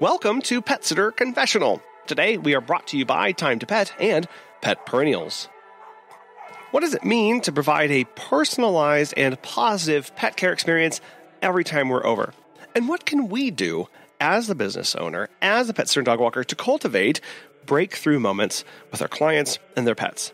Welcome to Pet Sitter Confessional. Today we are brought to you by Time to Pet and Pet Perennials. What does it mean to provide a personalized and positive pet care experience every time we're over? And what can we do as the business owner, as a pet sitter and dog walker, to cultivate breakthrough moments with our clients and their pets?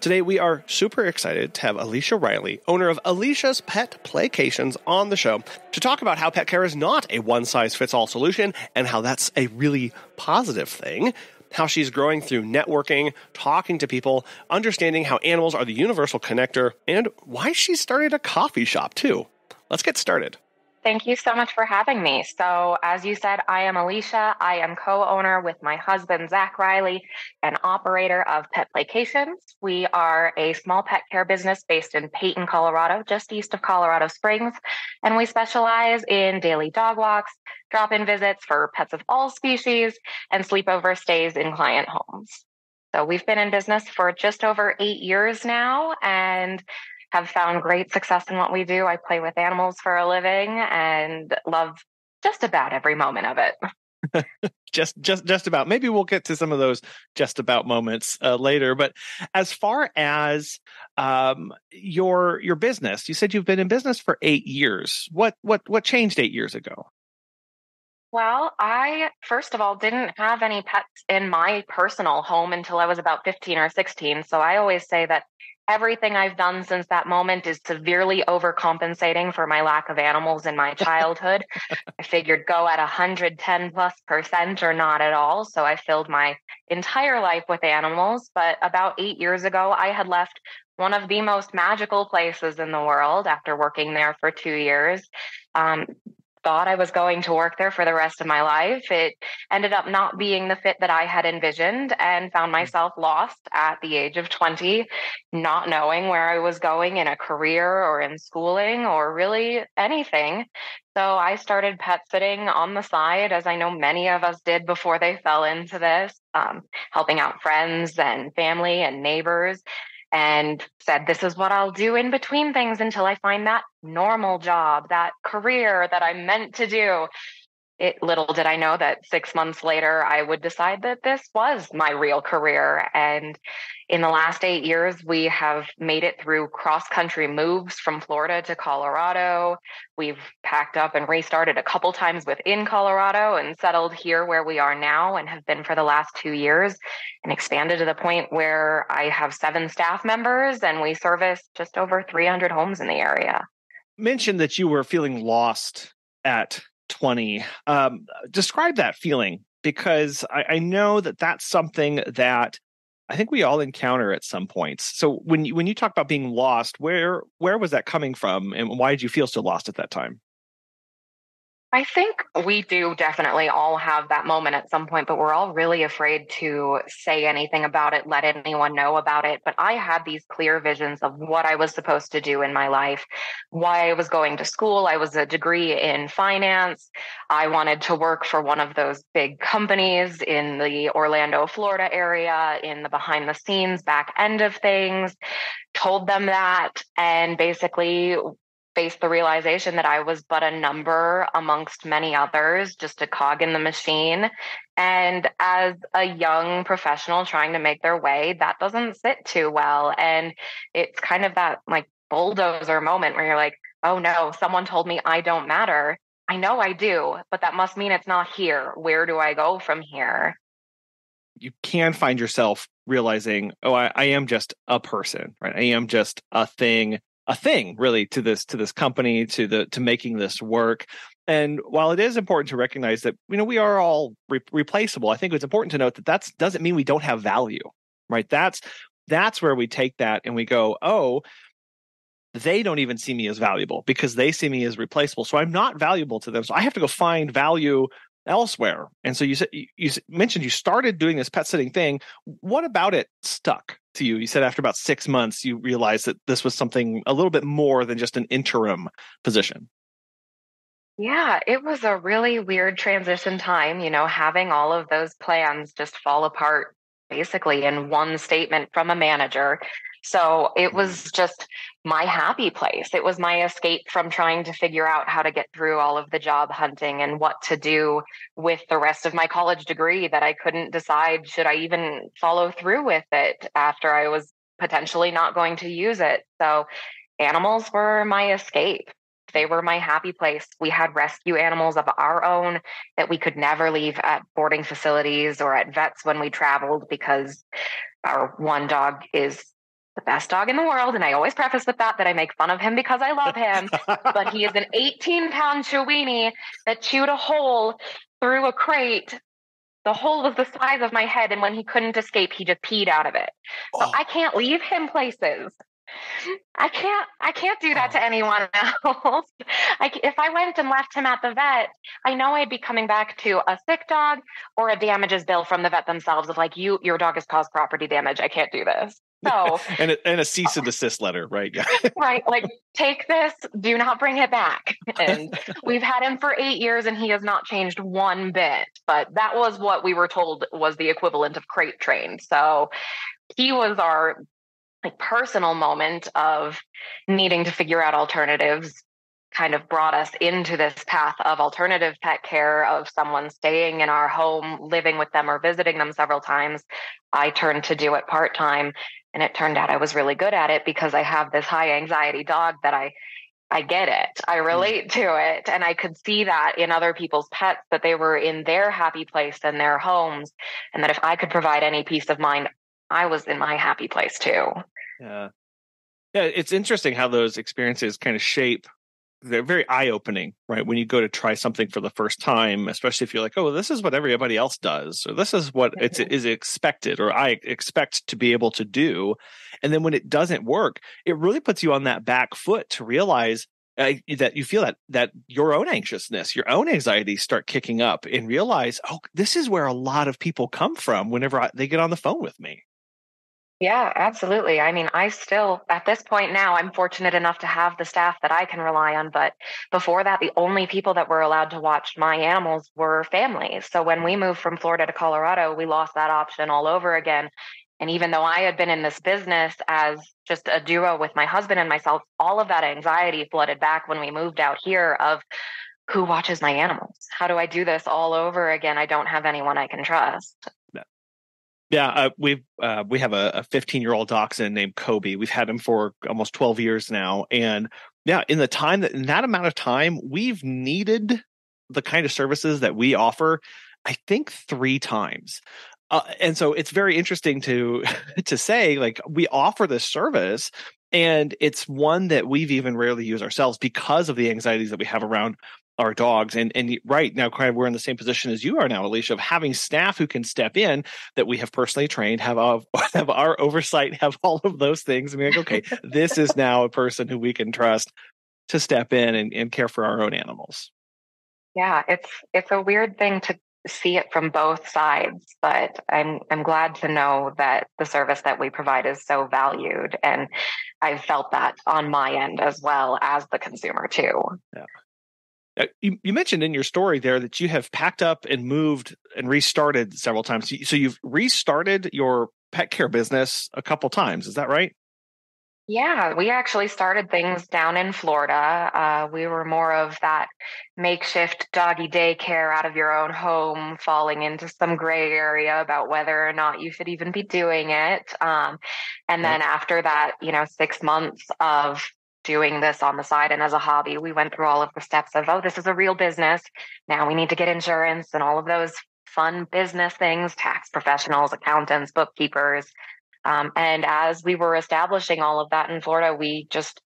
Today, we are super excited to have Alisha Riley, owner of Alisha's Pet Playcations, on the show to talk about how pet care is not a one size fits all solution and how that's a really positive thing. How she's growing through networking, talking to people, understanding how animals are the universal connector, and why she started a coffee shop too. Let's get started. Thank you so much for having me. So, as you said, I am Alisha. I am co owner with my husband, Zack Riley, and operator of Pet Playcations. We are a small pet care business based in Peyton, Colorado, just east of Colorado Springs. And we specialize in daily dog walks, drop in visits for pets of all species, and sleepover stays in client homes. So, we've been in business for just over eight years now. And have found great success in what we do. I play with animals for a living and love just about every moment of it. just just just about maybe we'll get to some of those just about moments uh, later but as far as um, your your business you said you've been in business for 8 years what what what changed 8 years ago well, I first of all didn't have any pets in my personal home until I was about 15 or 16. So I always say that everything I've done since that moment is severely overcompensating for my lack of animals in my childhood. I figured go at 110 plus percent or not at all. So I filled my entire life with animals. But about eight years ago, I had left one of the most magical places in the world after working there for two years. Um, thought I was going to work there for the rest of my life. It ended up not being the fit that I had envisioned and found hmm. myself lost at the age of 20, not knowing where I was going in a career or in schooling or really anything. So I started pet sitting on the side, as I know many of us did before they fell into this, um, helping out friends and family and neighbors and said, This is what I'll do in between things until I find that normal job, that career that I'm meant to do it little did I know that six months later I would decide that this was my real career. And in the last eight years, we have made it through cross country moves from Florida to Colorado. We've packed up and restarted a couple times within Colorado and settled here where we are now and have been for the last two years and expanded to the point where I have seven staff members and we service just over 300 homes in the area. Mentioned that you were feeling lost at 20 um, describe that feeling because I, I, know that that's something that i think we all encounter at some points. So when you when you talk about being lost where where was that coming from and why did you feel so lost at that time I think we do definitely all have that moment at some point, but we're all really afraid to say anything about it, let anyone know about it. But I had these clear visions of what I was supposed to do in my life, why I was going to school. I was a degree in finance. I wanted to work for one of those big companies in the Orlando, Florida area, in the behind the scenes back end of things told them that and basically faced the realization that I was but a number amongst many others, just a cog in the machine. And as a young professional trying to make their way, that doesn't sit too well. And it's kind of that like bulldozer moment where you're like, oh no, someone told me I don't matter. I know I do, but that must mean it's not here. Where do I go from here? You can find yourself realizing, oh, I, I am just a person, right? I am just a thing a thing really to this to this company to the to making this work. And while it is important to recognize that you know we are all re- replaceable i think it's important to note that that doesn't mean we don't have value right? That's that's where we take that and we go oh they don't even see me as valuable because they see me as replaceable so i'm not valuable to them. So i have to go find value elsewhere and so you said you mentioned you started doing this pet sitting thing what about it stuck to you. You said after about six months, you realized that this was something a little bit more than just an interim position. Yeah, it was a really weird transition time, you know, having all of those plans just fall apart basically in one statement from a manager. So it mm-hmm. was just my happy place. It was my escape from trying to figure out how to get through all of the job hunting and what to do with the rest of my college degree that I couldn't decide should I even follow through with it after I was potentially not going to use it. So animals were my escape. They were my happy place. We had rescue animals of our own that we could never leave at boarding facilities or at vets when we traveled because our one dog is the best dog in the world. And I always preface with that, that I make fun of him because I love him. but he is an 18 pound Chiweenie that chewed a hole through a crate. The hole was the size of my head. And when he couldn't escape, he just peed out of it. So oh. I can't leave him places. I can't I can't do that to oh. anyone else. I, if I went and left him at the vet, I know I'd be coming back to a sick dog or a damages bill from the vet themselves of like you your dog has caused property damage. I can't do this. So and a, and a cease and uh, desist letter, right? Yeah. right. Like take this, do not bring it back. And we've had him for 8 years and he has not changed one bit, but that was what we were told was the equivalent of crate trained. So he was our like personal moment of needing to figure out alternatives kind of brought us into this path of alternative pet care of someone staying in our home living with them or visiting them several times i turned to do it part time and it turned out i was really good at it because i have this high anxiety dog that i I get it. I mm. relate to it. And I could see that in other people's pets that they were in their happy place in their homes. And that if I could provide any peace of mind, I was in my happy place too. Yeah. Yeah, it's interesting how those experiences kind of shape they're very eye opening, right? When you go to try something for the first time, especially if you're like, oh, this is what everybody else does, or this is what it's is expected, or I expect to be able to do. And then when it doesn't work, it really puts you on that back foot to realize uh, that you feel that that your own anxiousness, your own anxiety start kicking up, and realize, oh, this is where a lot of people come from whenever I, they get on the phone with me. Yeah, absolutely. I mean, I still, at this point now, I'm fortunate enough to have the staff that I can rely on. But before that, the only people that were allowed to watch my animals were families. So when we moved from Florida to Colorado, we lost that option all over again. And even though I had been in this business as just a duo with my husband and myself, all of that anxiety flooded back when we moved out here of who watches my animals? How do I do this all over again? I don't have anyone I can trust. Yeah, uh, we've uh, we have a 15 year old dachshund named Kobe. We've had him for almost 12 years now, and yeah, in the time that in that amount of time, we've needed the kind of services that we offer. I think three times. Uh, and so it's very interesting to to say like we offer this service and it's one that we've even rarely used ourselves because of the anxieties that we have around our dogs. And and right now, kind of we're in the same position as you are now, Alisha, of having staff who can step in that we have personally trained, have our, have our oversight, have all of those things. And be like, okay, this is now a person who we can trust to step in and, and care for our own animals. Yeah, it's it's a weird thing to see it from both sides, but I'm I'm glad to know that the service that we provide is so valued and I've felt that on my end as well as the consumer too. Yeah. Uh, you, you, mentioned in your story there that you have packed up and moved and restarted several times. So you've restarted your pet care business a couple times. Is that right? Yeah, we actually started things down in Florida. Uh, we were more of that makeshift doggy daycare out of your own home, falling into some gray area about whether or not you should even be doing it. Um, and then after that, you know, six months of doing this on the side and as a hobby, we went through all of the steps of, oh, this is a real business. Now we need to get insurance and all of those fun business things, tax professionals, accountants, bookkeepers. Um, and as we were establishing all of that in Florida, we just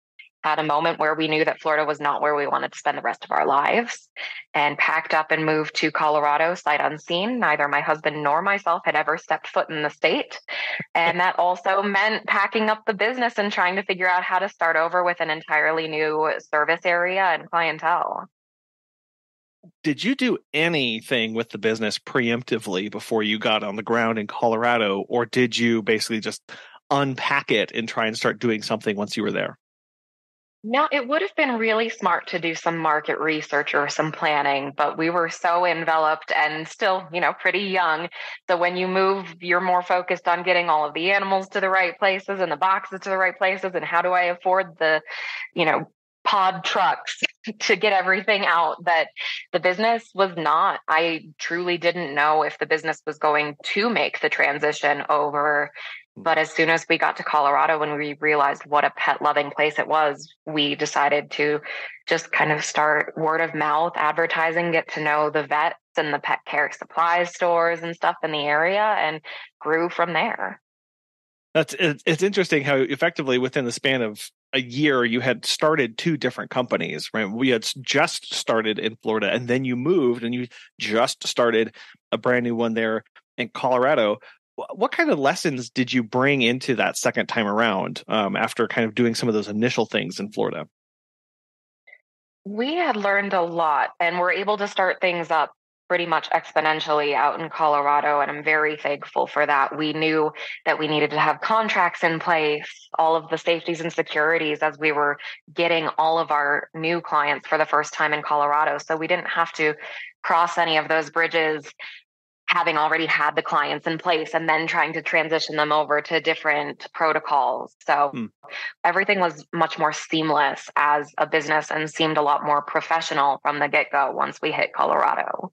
had a moment where we knew that Florida was not where we wanted to spend the rest of our lives and packed up and moved to Colorado sight unseen. Neither my husband nor myself had ever stepped foot in the state. And that also meant packing up the business and trying to figure out how to start over with an entirely new service area and clientele. Did you do anything with the business preemptively before you got on the ground in Colorado, or did you basically just unpack it and try and start doing something once you were there? No, it would have been really smart to do some market research or some planning, but we were so enveloped and still, you know, pretty young. So when you move, you're more focused on getting all of the animals to the right places and the boxes to the right places and how do I afford the, you know, pod trucks to get everything out that the business was not i truly didn't know if the business was going to make the transition over. But as soon as we got to colorado and we realized what a pet loving place it was we decided to just kind of start word of mouth advertising get to know the vets and the pet care supply stores and stuff in the area and grew from there. That's it's interesting how effectively within the span of a year you had started two different companies right? We had just started in florida and then you moved and you just started a brand new one there in colorado what kind of lessons did you bring into that second time around um, after kind of doing some of those initial things in florida we had learned a lot and we're able to start things up pretty much exponentially out in Colorado. And I'm very thankful for that. We knew that we needed to have contracts in place, all of the safeties and securities as we were getting all of our new clients for the first time in Colorado. So we didn't have to cross any of those bridges having already had the clients in place and then trying to transition them over to different protocols. So hmm. everything was much more seamless as a business and seemed a lot more professional from the get go once we hit Colorado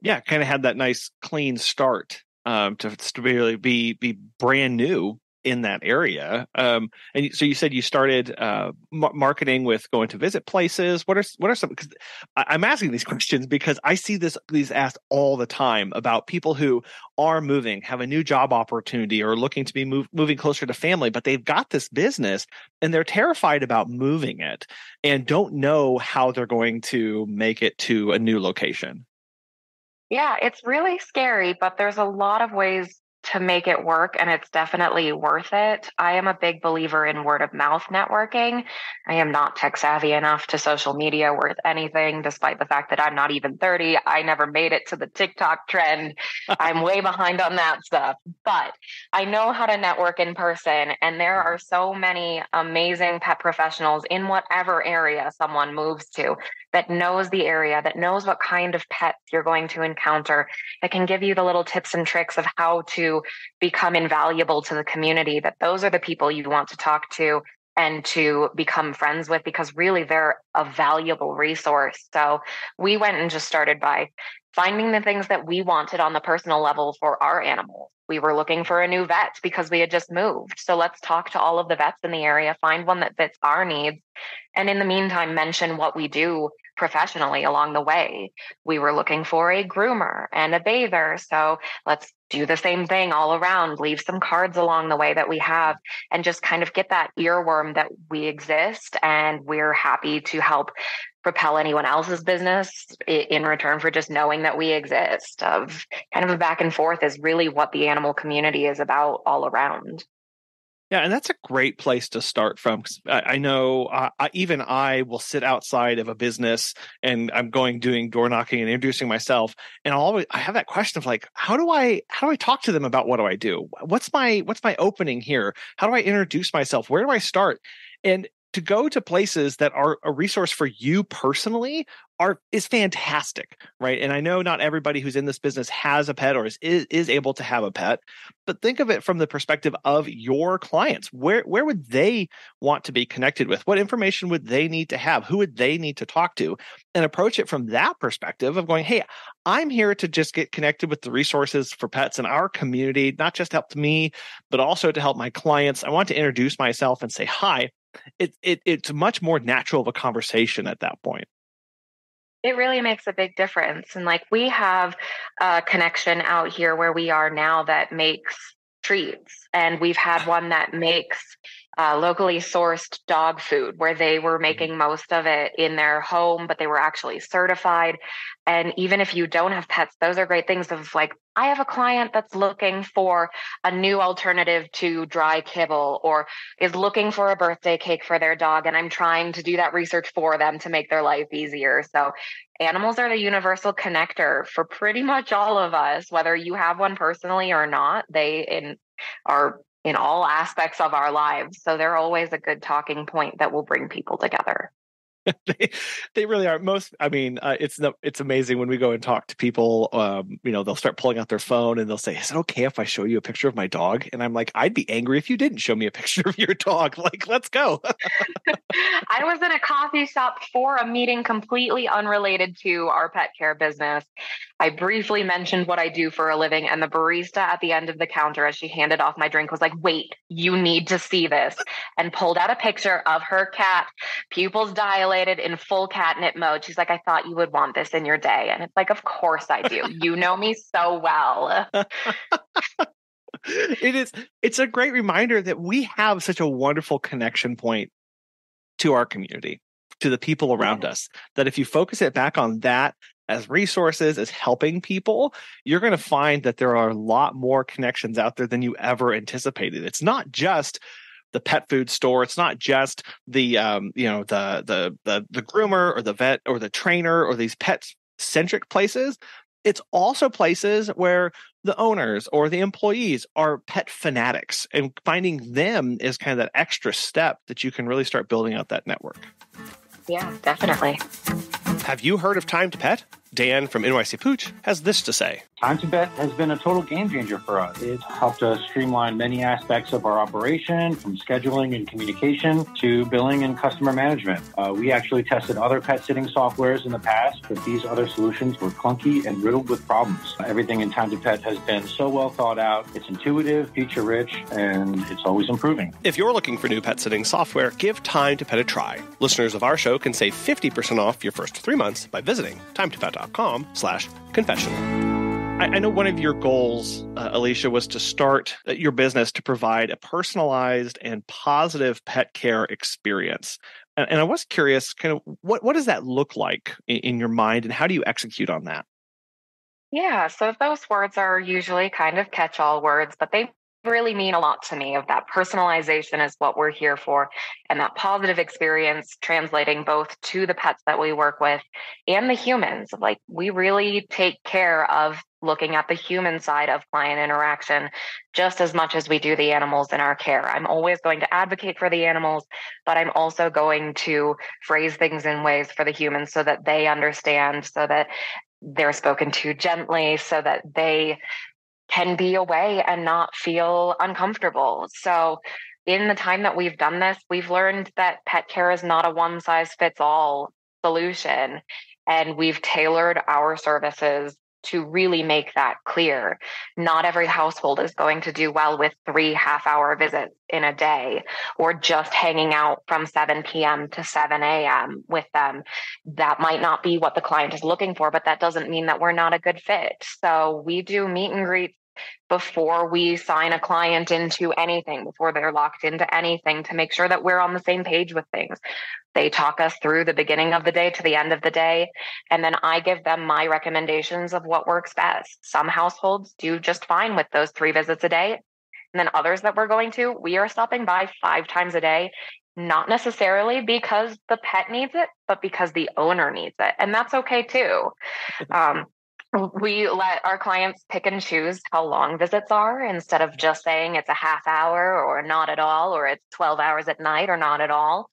yeah, kind of had that nice clean start um, to, to really be be brand new in that area. Um, and so you said you started uh, marketing with going to visit places. What are what are some? Because I'm asking these questions because I see this these asked all the time about people who are moving, have a new job opportunity, or looking to be move, moving closer to family, but they've got this business and they're terrified about moving it and don't know how they're going to make it to a new location. Yeah, it's really scary, but there's a lot of ways to make it work and it's definitely worth it. I am a big believer in word of mouth networking. I am not tech savvy enough to social media worth anything, despite the fact that I'm not even 30. I never made it to the TikTok trend. I'm way behind on that stuff, but I know how to network in person. And there are so many amazing pet professionals in whatever area someone moves to that knows the area, that knows what kind of pets you're going to encounter, that can give you the little tips and tricks of how to become invaluable to the community, that those are the people you want to talk to and to become friends with because really they're a valuable resource. So we went and just started by finding the things that we wanted on the personal level for our animals. We were looking for a new vet because we had just moved. So let's talk to all of the vets in the area, find one that fits our needs. And in the meantime, mention what we do professionally along the way. We were looking for a groomer and a bather. So let's do the same thing all around, leave some cards along the way that we have, and just kind of get that earworm that we exist and we're happy to help propel anyone else's business in return for just knowing that we exist. Of kind of a back and forth is really what the animal community is about all around. Yeah, and that's a great place to start from. I, I know uh, I, even I will sit outside of a business and I'm going doing door knocking and introducing myself, and I'll always I have that question of like, how do I how do I talk to them about what do I do? What's my what's my opening here? How do I introduce myself? Where do I start? And to go to places that are a resource for you personally are is fantastic right? And i know not everybody who's in this business has a pet or is, is, is able to have a pet but think of it from the perspective of your clients. Where where would they want to be connected with? What information would they need to have? Who would they need to talk to? And approach it from that perspective of going hey i'm here to just get connected with the resources for pets in our community not just help me but also to help my clients. I want to introduce myself and say hi it, it it's much more natural of a conversation at that point. It really makes a big difference and like we have a connection out here where we are now that makes treats and we've had one that makes uh, locally sourced dog food where they were mm-hmm. making most of it in their home, but they were actually certified. And even if you don't have pets, those are great things of like, I have a client that's looking for a new alternative to dry kibble or is looking for a birthday cake for their dog. And I'm trying to do that research for them to make their life easier. So animals are the universal connector for pretty much all of us, whether you have one personally or not. They in, are in all aspects of our lives. So they're always a good talking point that will bring people together. they, they really are. Most, I mean, uh, it's it's amazing when we go and talk to people. Um, you know, they'll start pulling out their phone and they'll say, "Is it okay if I show you a picture of my dog?" And I'm like, "I'd be angry if you didn't show me a picture of your dog. Like, let's go." I was in a coffee shop for a meeting completely unrelated to our pet care business. I briefly mentioned what I do for a living, and the barista at the end of the counter, as she handed off my drink, was like, "Wait, you need to see this," and pulled out a picture of her cat, pupils dilated in full catnip mode. She's like, I thought you would want this in your day. And it's like, Of course I do. you know me so well. it is it's a great reminder that we have such a wonderful connection point to our community to the people around us that if you focus it back on that as resources as helping people you're going to find that there are a lot more connections out there than you ever anticipated it's not just the pet food store. It's not just the um, you know the the the the groomer or the vet or the trainer or these pet centric places. It's also places where the owners or the employees are pet fanatics, and finding them is kind of that extra step that you can really start building out that network. Yeah, definitely. Have you heard of Time to Pet? Dan from NYC Pooch has this to say. Time to Pet has been a total game changer for us. It's helped us streamline many aspects of our operation, from scheduling and communication to billing and customer management. Uh, we actually tested other pet sitting softwares in the past, but these other solutions were clunky and riddled with problems. Everything in Time to Pet has been so well thought out. It's intuitive, feature rich, and it's always improving. If you're looking for new pet sitting software, give Time to Pet a try. Listeners of our show can save 50% off your first three months by visiting Time to timetopet.com slash confessional. I, I know one of your goals, uh, Alisha, was to start uh, your business to provide a personalized and positive pet care experience. And, and I was curious, kind of, what what does that look like in, in your mind, and how do you execute on that? Yeah, so those words are usually kind of catch all words, but they really mean a lot to me of that personalization is what we're here for and that positive experience translating both to the pets that we work with and the humans like we really take care of looking at the human side of client interaction just as much as we do the animals in our care. I'm always going to advocate for the animals, but I'm also going to phrase things in ways for the humans so that they understand, so that they're spoken to gently, so that they can be away and not feel uncomfortable. So, in the time that we've done this, we've learned that pet care is not a one size fits all solution. And we've tailored our services to really make that clear. Not every household is going to do well with three half hour visits in a day or just hanging out from 7 p.m. to 7 a.m. with them. That might not be what the client is looking for, but that doesn't mean that we're not a good fit. So we do meet and greets before we sign a client into anything, before they're locked into anything to make sure that we're on the same page with things. They talk us through the beginning of the day to the end of the day. And then I give them my recommendations of what works best. Some households do just fine with those three visits a day. And then others that we're going to, we are stopping by five times a day, not necessarily because the pet needs it, but because the owner needs it. And that's okay too. Um, we let our clients pick and choose how long visits are instead of just saying it's a half hour or not at all, or it's 12 hours at night or not at all.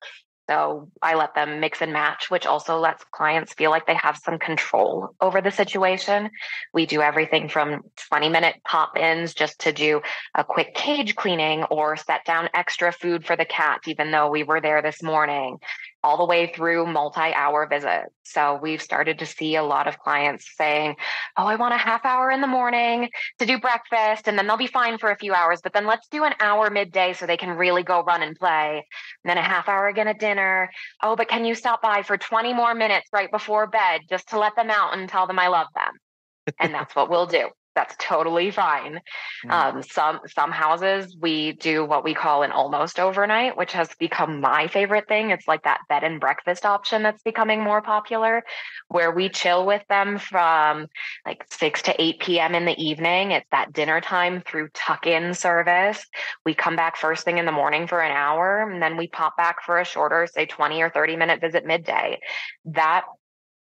So I let them mix and match, which also lets clients feel like they have some control over the situation. We do everything from 20 minute pop ins just to do a quick cage cleaning or set down extra food for the cat, even though we were there this morning, all the way through multi hour visits. So we've started to see a lot of clients saying, Oh, I want a half hour in the morning to do breakfast, and then they'll be fine for a few hours, but then let's do an hour midday so they can really go run and play. And then a half hour again at dinner. Oh, but can you stop by for 20 more minutes right before bed just to let them out and tell them I love them? and that's what we'll do that's totally fine. Mm. Um, some some houses we do what we call an almost overnight, which has become my favorite thing. It's like that bed and breakfast option that's becoming more popular, where we chill with them from like six to eight p.m. in the evening. It's that dinner time through tuck in service. We come back first thing in the morning for an hour, and then we pop back for a shorter, say twenty or thirty minute visit midday. That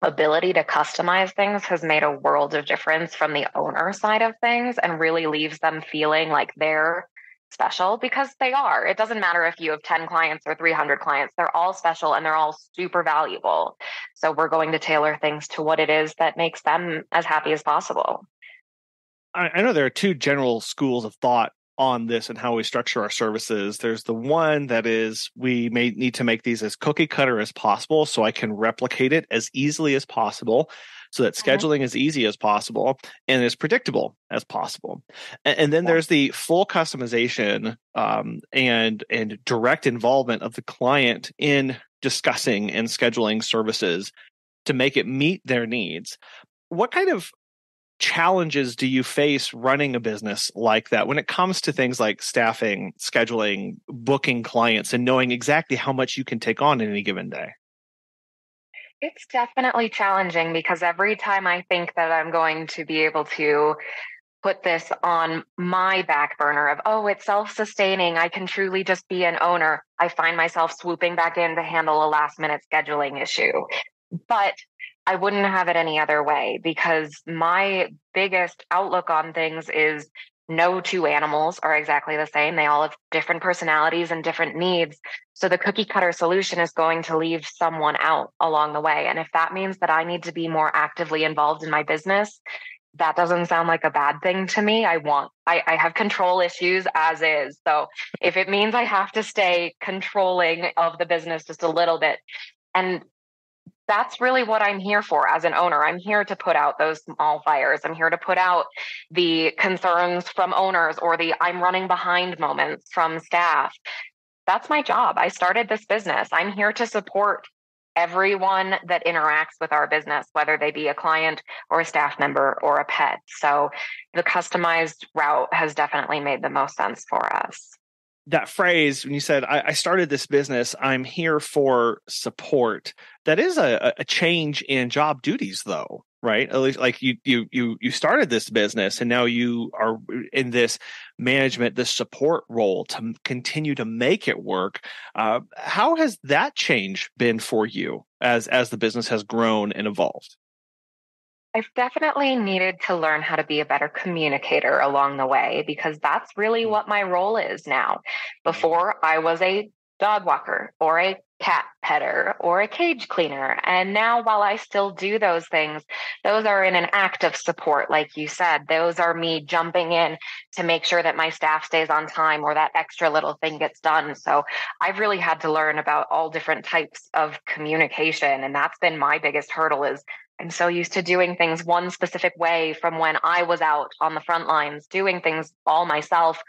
ability to customize things has made a world of difference from the owner side of things and really leaves them feeling like they're special because they are. It doesn't matter if you have 10 clients or 300 clients, they're all special and they're all super valuable. So we're going to tailor things to what it is that makes them as happy as possible. I know there are two general schools of thought on this and how we structure our services. There's the one that is we may need to make these as cookie cutter as possible so I can replicate it as easily as possible so that scheduling is easy as possible and as predictable as possible. And, and then there's the full customization um, and and direct involvement of the client in discussing and scheduling services to make it meet their needs. What kind of challenges do you face running a business like that when it comes to things like staffing, scheduling, booking clients, and knowing exactly how much you can take on in any given day? It's definitely challenging because every time I think that I'm going to be able to put this on my back burner of, oh, it's self sustaining, I can truly just be an owner, I find myself swooping back in to handle a last minute scheduling issue. But I wouldn't have it any other way because my biggest outlook on things is no two animals are exactly the same. They all have different personalities and different needs. So the cookie cutter solution is going to leave someone out along the way. And if that means that I need to be more actively involved in my business, that doesn't sound like a bad thing to me. I want, I, I have control issues as is. So if it means I have to stay controlling of the business just a little bit, and that's really what I'm here for as an owner. I'm here to put out those small fires. I'm here to put out the concerns from owners or the I'm running behind moments from staff. That's my job. I started this business. I'm here to support everyone that interacts with our business, whether they be a client or a staff member or a pet. So the customized route has definitely made the most sense for us that phrase when you said I, I, started this business i'm here for support that is a, a change in job duties though right? At least like you you you you started this business and now you are in this management this support role to continue to make it work. Uh, how has that change been for you as as the business has grown and evolved I've definitely needed to learn how to be a better communicator along the way because that's really mm. what my role is now. Before I was a dog walker or a cat petter or a cage cleaner. And now, while I still do those things, those are in an act of support, like you said. Those are me jumping in to make sure that my staff stays on time or that extra little thing gets done. So I've really had to learn about all different types of communication. And that's been my biggest hurdle is I'm so used to doing things one specific way from when I was out on the front lines, doing things all myself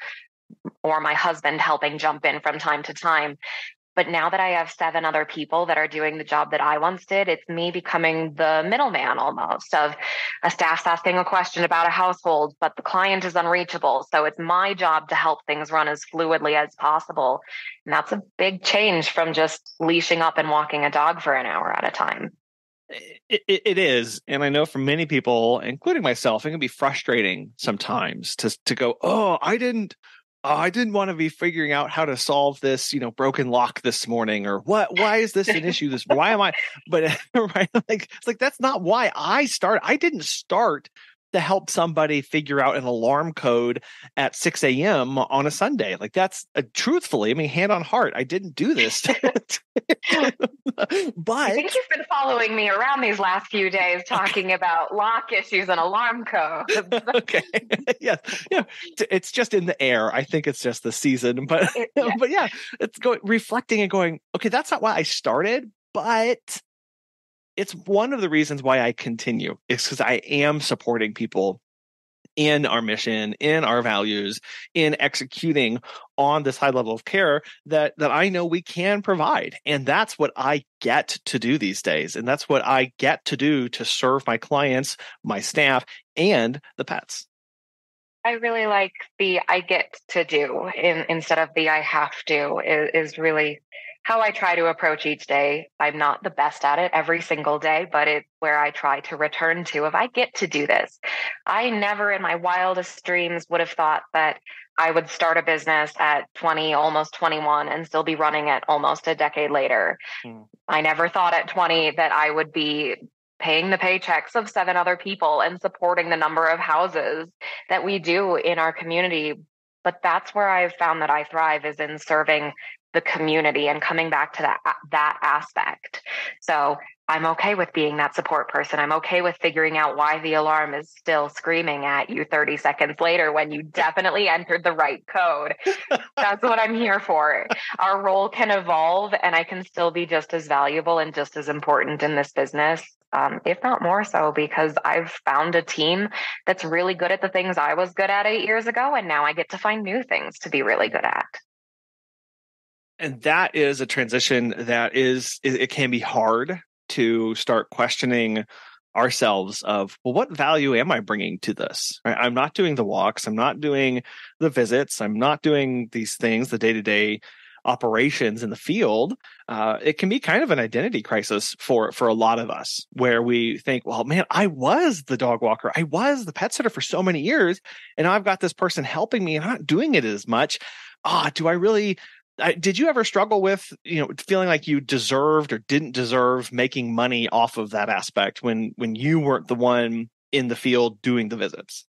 or my husband helping jump in from time to time. But now that I have seven other people that are doing the job that I once did, it's me becoming the middleman almost of a staff's asking a question about a household, but the client is unreachable. So it's my job to help things run as fluidly as possible. And that's a big change from just leashing up and walking a dog for an hour at a time. It, it, is, and I know for many people, including myself, it can be frustrating sometimes to to go, "Oh, I didn't, oh, I didn't want to be figuring out how to solve this, you know, broken lock this morning, or what? Why is this an issue? This why am I?" But right, like it's like that's not why I start. I didn't start to help somebody figure out an alarm code at 6 a.m. on a Sunday. Like that's uh, truthfully, I mean, hand on heart, I didn't do this. but I think you've been following me around these last few days talking about lock issues and alarm codes. okay. yeah. Yeah. It's just in the air. I think it's just the season. But it, yeah. but yeah, it's going reflecting and going, okay, that's not why I started, but it's one of the reasons why I continue. It's because I am supporting people in our mission, in our values, in executing on this high level of care that that I know we can provide. And that's what I get to do these days. And that's what I get to do to serve my clients, my staff, and the pets. I really like the I get to do in, instead of the I have to is, is really how I try to approach each day. I'm not the best at it every single day, but it's where I try to return to if I get to do this. I never in my wildest dreams would have thought that I would start a business at 20, almost 21, and still be running it almost a decade later. Mm. I never thought at 20 that I would be paying the paychecks of seven other people and supporting the number of houses that we do in our community but that's where I've found that I thrive is in serving the community and coming back to that that aspect. So I'm okay with being that support person. I'm okay with figuring out why the alarm is still screaming at you 30 seconds later when you definitely entered the right code. That's what I'm here for. Our role can evolve and I can still be just as valuable and just as important in this business, um, if not more so, because I've found a team that's really good at the things I was good at eight years ago. And now I get to find new things to be really good at and that is a transition that is it can be hard to start questioning ourselves of well what value am i bringing to this right? i'm not doing the walks i'm not doing the visits i'm not doing these things the day-to-day operations in the field uh, it can be kind of an identity crisis for for a lot of us where we think well man i was the dog walker i was the pet sitter for so many years and i've got this person helping me and i'm not doing it as much ah, do I really Did you ever struggle with you know feeling like you deserved or didn't deserve making money off of that aspect when when you weren't the one in the field doing the visits?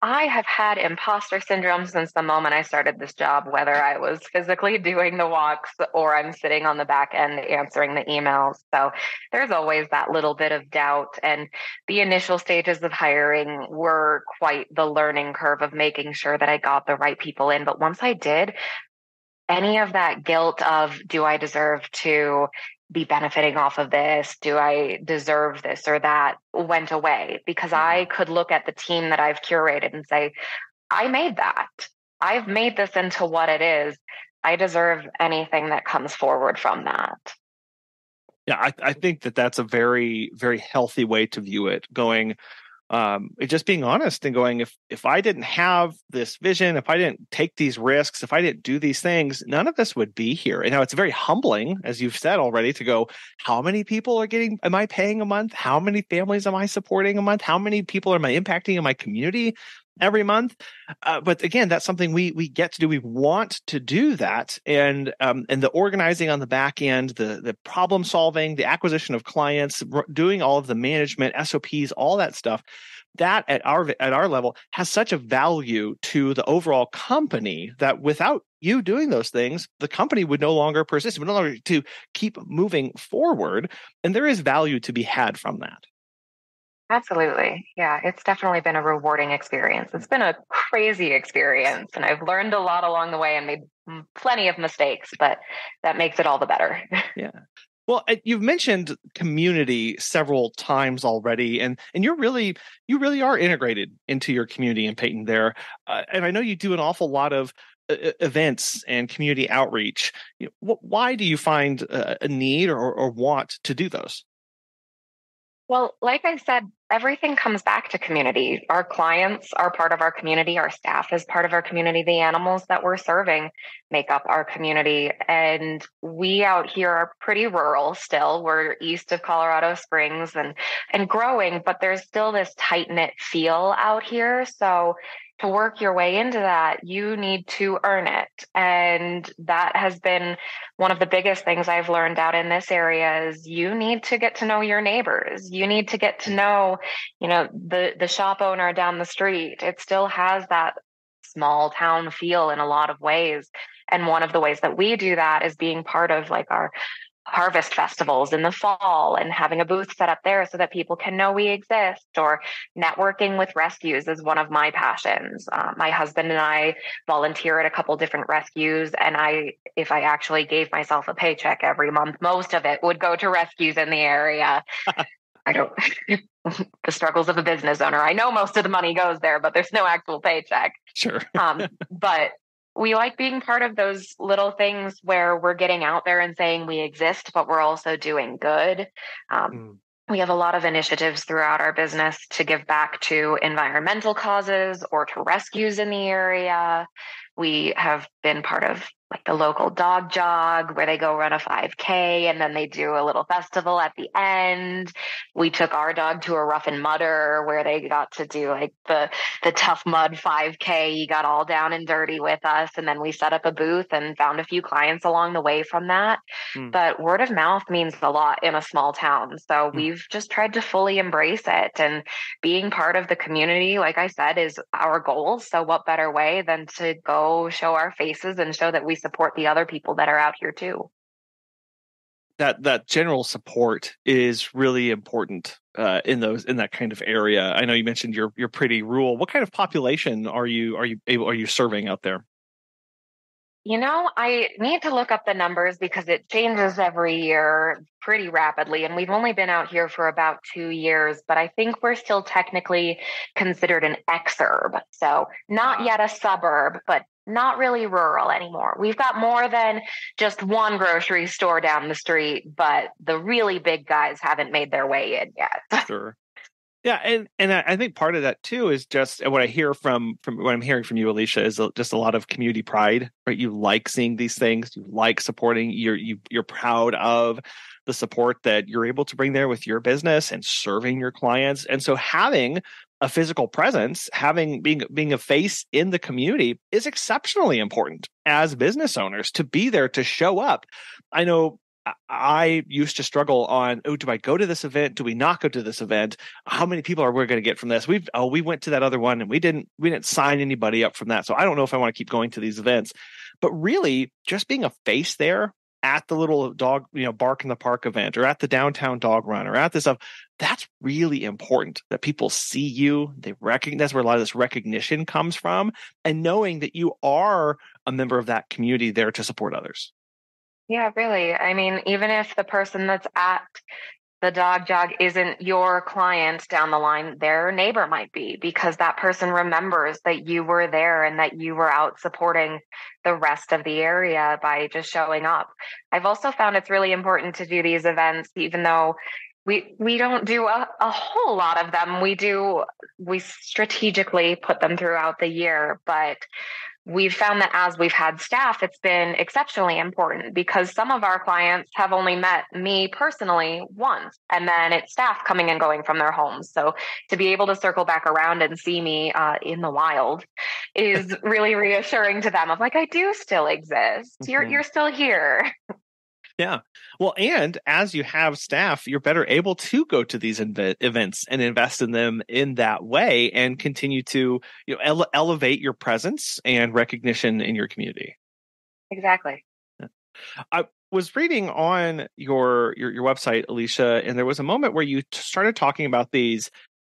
I have had imposter syndrome since the moment i started this job whether i was physically doing the walks or i'm sitting on the back end answering the emails. So there's always that little bit of doubt and the initial stages of hiring were quite the learning curve of making sure that i got the right people in. But once i did any of that guilt of do I deserve to be benefiting off of this? Do I deserve this or that went away because I mm-hmm. could look at the team that I've curated and say, I made that. I've made this into what it is. I deserve anything that comes forward from that. Yeah, I, I think that that's a very, very healthy way to view it. Going, um, just being honest and going if if i didn't have this vision if i didn't take these risks if i didn't do these things none of this would be here. And now it's very humbling as you've said already to go how many people are getting am i paying a month? How many families am i supporting a month? How many people am i impacting in my community every month. Uh, but again, that's something we we get to do. We want to do that, and um, and the organizing on the back end, the the problem solving, the acquisition of clients, doing all of the management, SOPs, all that stuff. That at our at our level has such a value to the overall company that without you doing those things, the company would no longer persist, would no longer to keep moving forward, and there is value to be had from that. Absolutely. Yeah, it's definitely been a rewarding experience. It's been a crazy experience, and I've learned a lot along the way and made plenty of mistakes, but that makes it all the better. yeah. Well, uh, you've mentioned community several times already, and and you're really you really are integrated into your community in Peyton there, uh, and I know you do an awful lot of uh, events and community outreach. You know, why do you find a need or, or want to do those? Well, like I said, everything comes back to community. Our clients are part of our community, our staff is part of our community, the animals that we're serving make up our community. And we out here are pretty rural still. We're east of Colorado Springs and and growing, but there's still this tight-knit feel out here. So to work your way into that, you need to earn it. And that has been one of the biggest things I've learned out in this area is you need to get to know your neighbors. You need to get to know, you know, the the shop owner down the street. It still has that small town feel in a lot of ways. And one of the ways that we do that is being part of like our harvest festivals in the fall and having a booth set up there so that people can know we exist or networking with rescues is one of my passions. Uh, my husband and i volunteer at a couple different rescues and i if i actually gave myself a paycheck every month most of it would go to rescues in the area. I don't the struggles of a business owner. I know most of the money goes there but there's no actual paycheck. Sure. Um, but we like being part of those little things where we're getting out there and saying we exist, but we're also doing good. Um, mm. We have a lot of initiatives throughout our business to give back to environmental causes or to rescues in the area. We have been part of like the local dog jog where they go run a 5K and then they do a little festival at the end. We took our dog to a rough and mudder where they got to do like the the tough mud 5K. He got all down and dirty with us, and then we set up a booth and found a few clients along the way from that. Mm. But word of mouth means a lot in a small town, so mm. we've just tried to fully embrace it and being part of the community. Like I said, is our goal. So what better way than to go show our faces and show that we support the other people that are out here too that that general support is really important uh, in those in that kind of area. I know you mentioned you're you're pretty rural. What kind of population are you are you able are you serving out there? You know, I need to look up the numbers because it changes every year pretty rapidly. And we've only been out here for about two years, but I think we're still technically considered an exurb. So, not yet a suburb, but not really rural anymore. We've got more than just one grocery store down the street, but the really big guys haven't made their way in yet. sure. Yeah, and and I think part of that too is just what I hear from from what I'm hearing from you, Alisha, is just a lot of community pride. Right, you like seeing these things, you like supporting. You're you you're proud of the support that you're able to bring there with your business and serving your clients, and so having a physical presence, having being being a face in the community is exceptionally important as business owners to be there to show up. I know I used to struggle on, oh, do I go to this event? Do we not go to this event? How many people are we going to get from this? We've oh, we went to that other one and we didn't we didn't sign anybody up from that. So I don't know if I want to keep going to these events. But really, just being a face there at the little dog, you know, bark in the park event or at the downtown dog run or at this stuff, that's really important that people see you. They recognize where a lot of this recognition comes from and knowing that you are a member of that community there to support others. Yeah, really. I mean, even if the person that's at the dog jog isn't your client down the line, their neighbor might be because that person remembers that you were there and that you were out supporting the rest of the area by just showing up. I've also found it's really important to do these events, even though we we don't do a, a whole lot of them. We do we strategically put them throughout the year, but we've found that as we've had staff, it's been exceptionally important because some of our clients have only met me personally once, and then it's staff coming and going from their homes. So to be able to circle back around and see me uh, in the wild is really reassuring to them of like, I do still exist. You're mm-hmm. you're still here. Yeah. Well, and as you have staff, you're better able to go to these inv- events and invest in them in that way and continue to you know ele- elevate your presence and recognition in your community. Exactly. I was reading on your, your your website, Alisha, and there was a moment where you t- started talking about these